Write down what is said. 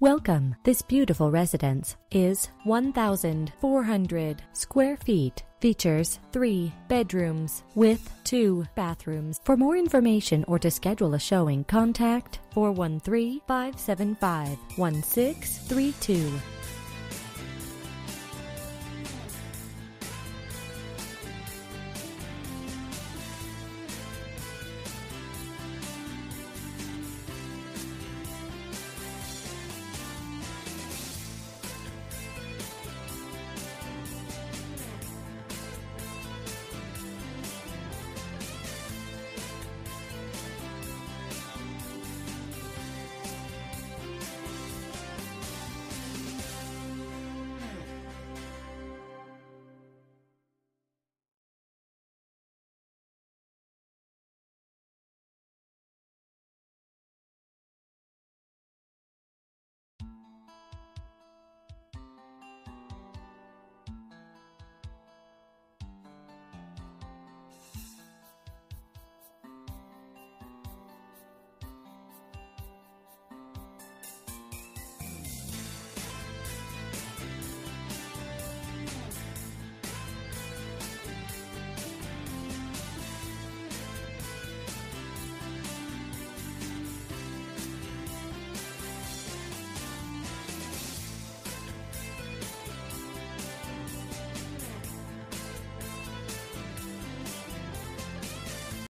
Welcome. This beautiful residence is 1,400 square feet. Features three bedrooms with two bathrooms. For more information or to schedule a showing, contact 413 575 1632.